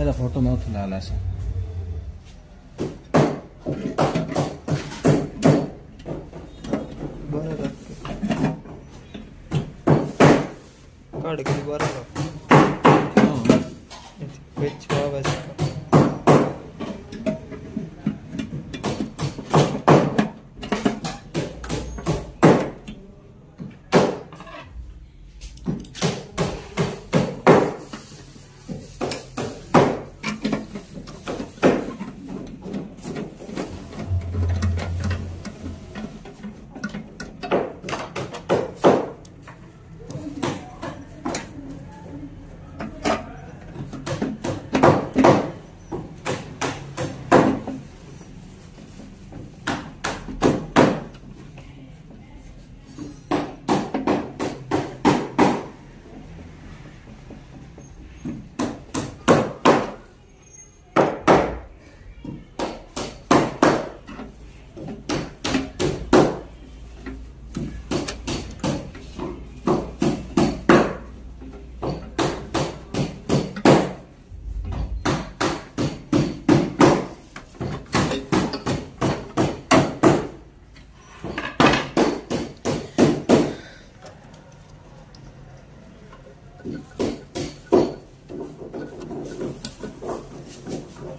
ಎಲ್ಲ ಫೋಟೋ ಮಾತ್ರ ಲಾಲ ಸರ್ કાઢ કરી બરાબર. વેચવા વેચવા